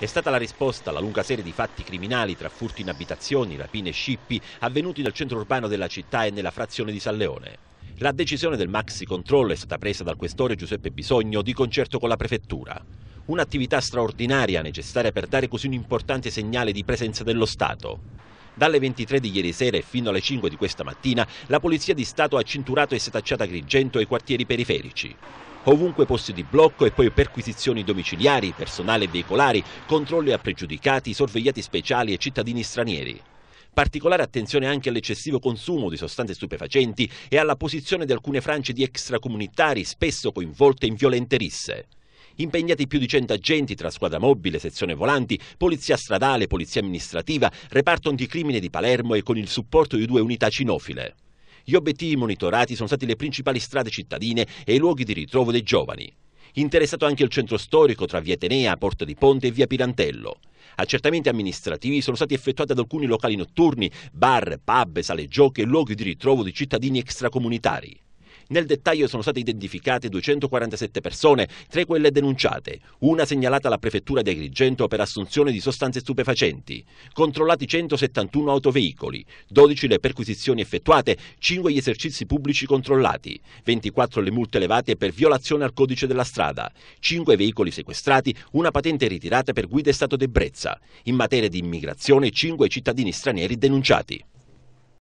È stata la risposta alla lunga serie di fatti criminali tra furti in abitazioni, rapine e scippi avvenuti nel centro urbano della città e nella frazione di San Leone. La decisione del maxi controllo è stata presa dal questore Giuseppe Bisogno di concerto con la prefettura. Un'attività straordinaria necessaria per dare così un importante segnale di presenza dello Stato. Dalle 23 di ieri sera e fino alle 5 di questa mattina la Polizia di Stato ha cinturato e setacciato Agrigento e i quartieri periferici. Ovunque posti di blocco e poi perquisizioni domiciliari, personale e veicolari, controlli a pregiudicati, sorvegliati speciali e cittadini stranieri. Particolare attenzione anche all'eccessivo consumo di sostanze stupefacenti e alla posizione di alcune frange di extracomunitari spesso coinvolte in violente risse. Impegnati più di 100 agenti tra squadra mobile, sezione volanti, polizia stradale, polizia amministrativa, reparto anticrimine di Palermo e con il supporto di due unità cinofile. Gli obiettivi monitorati sono stati le principali strade cittadine e i luoghi di ritrovo dei giovani. Interessato anche il centro storico tra via Atenea, Porta di Ponte e via Pirantello. Accertamenti amministrativi sono stati effettuati ad alcuni locali notturni, bar, pub, sale giochi e luoghi di ritrovo di cittadini extracomunitari. Nel dettaglio sono state identificate 247 persone, tre quelle denunciate, una segnalata alla prefettura di Agrigento per assunzione di sostanze stupefacenti, controllati 171 autoveicoli, 12 le perquisizioni effettuate, 5 gli esercizi pubblici controllati, 24 le multe elevate per violazione al codice della strada, 5 veicoli sequestrati, una patente ritirata per guida e stato d'ebbrezza. In materia di immigrazione 5 cittadini stranieri denunciati.